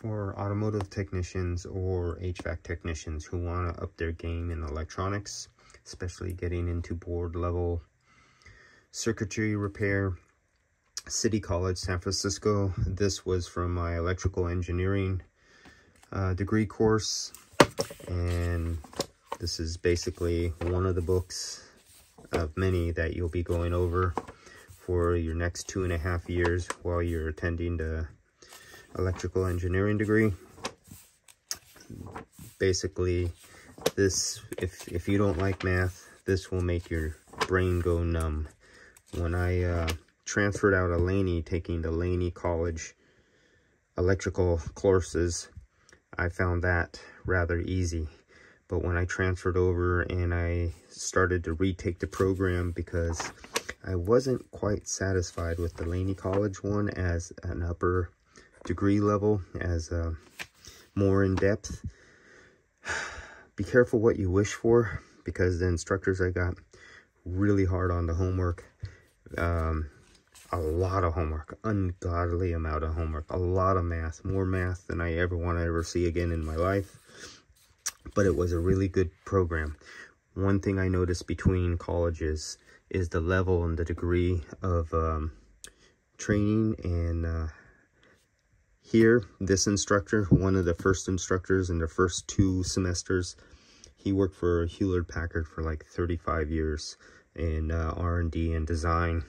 for automotive technicians or HVAC technicians who want to up their game in electronics, especially getting into board level circuitry repair. City College, San Francisco. This was from my electrical engineering uh, degree course. And this is basically one of the books of many that you'll be going over for your next two and a half years while you're attending the electrical engineering degree. Basically, this, if, if you don't like math, this will make your brain go numb. When I uh, transferred out of Laney, taking the Laney College electrical courses, I found that rather easy. But when I transferred over and I started to retake the program because I wasn't quite satisfied with the Laney College one as an upper degree level, as uh, more in depth. Be careful what you wish for because the instructors I got really hard on the homework. Um, a lot of homework, ungodly amount of homework, a lot of math, more math than I ever want to ever see again in my life. But it was a really good program. One thing I noticed between colleges is the level and the degree of um, training and uh, here, this instructor, one of the first instructors in the first two semesters, he worked for Hewlett Packard for like 35 years in uh, R&D and design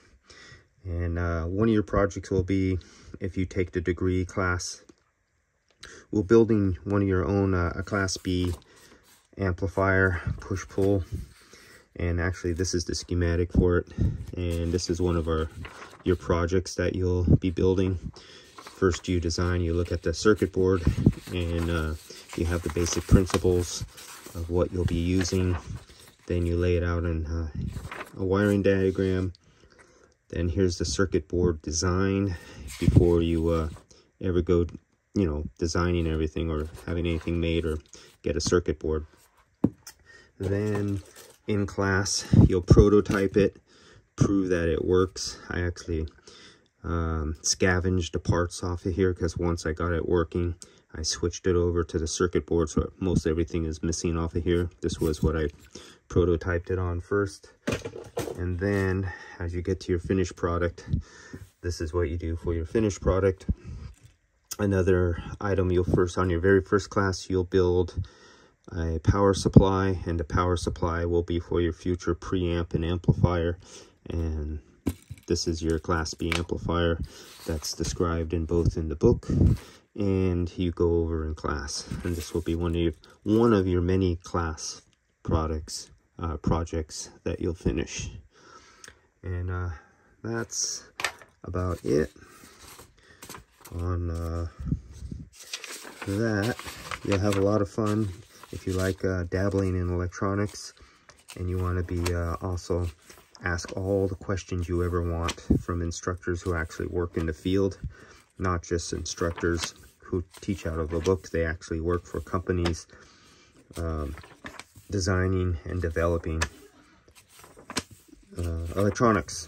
and uh, one of your projects will be, if you take the degree class, we're building one of your own, uh, a Class B amplifier, push-pull. And actually, this is the schematic for it. And this is one of our your projects that you'll be building. First, you design, you look at the circuit board, and uh, you have the basic principles of what you'll be using. Then you lay it out in uh, a wiring diagram then here's the circuit board design before you uh, ever go, you know, designing everything or having anything made or get a circuit board. Then in class, you'll prototype it, prove that it works. I actually um, scavenged the parts off of here because once I got it working, I switched it over to the circuit board so most everything is missing off of here. This was what I prototyped it on first. And then as you get to your finished product, this is what you do for your finished product. Another item you'll first, on your very first class, you'll build a power supply and the power supply will be for your future preamp and amplifier. And this is your class B amplifier that's described in both in the book and you go over in class. And this will be one of your one of your many class products uh, projects that you'll finish. And uh, that's about it on uh, that. You'll have a lot of fun. If you like uh, dabbling in electronics and you want to be uh, also ask all the questions you ever want from instructors who actually work in the field not just instructors who teach out of a book. They actually work for companies um, designing and developing uh, electronics.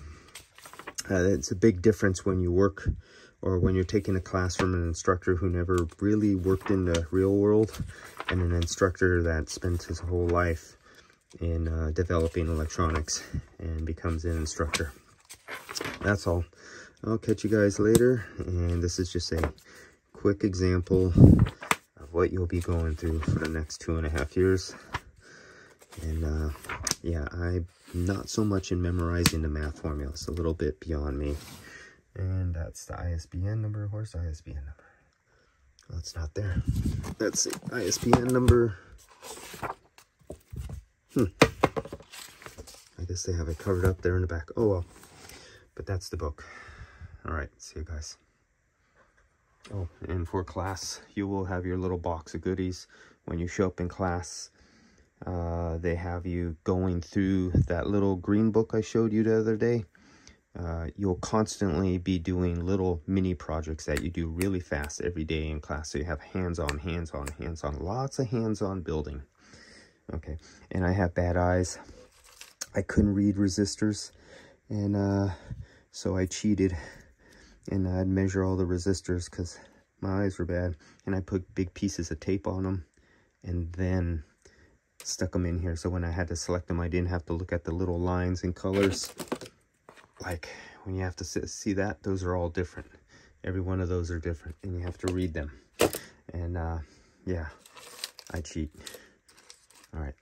Uh, it's a big difference when you work or when you're taking a class from an instructor who never really worked in the real world and an instructor that spent his whole life in uh, developing electronics and becomes an instructor. That's all. I'll catch you guys later. And this is just a quick example of what you'll be going through for the next two and a half years. And uh, yeah, I'm not so much in memorizing the math formulas, a little bit beyond me. And that's the ISBN number. Where's the ISBN number? It's not there. Let's see. ISBN number. Hmm. Guess they have it covered up there in the back. Oh, well. But that's the book. All right. See you guys. Oh, and for class, you will have your little box of goodies. When you show up in class, uh, they have you going through that little green book I showed you the other day. Uh, you'll constantly be doing little mini projects that you do really fast every day in class. So you have hands-on, hands-on, hands-on, lots of hands-on building. Okay, and I have bad eyes. I couldn't read resistors, and uh, so I cheated and I'd measure all the resistors because My eyes were bad. And I put big pieces of tape on them and then stuck them in here. So when I had to select them, I didn't have to look at the little lines and colors. Like when you have to see that, those are all different. Every one of those are different and you have to read them. And uh, yeah, I cheat. All right.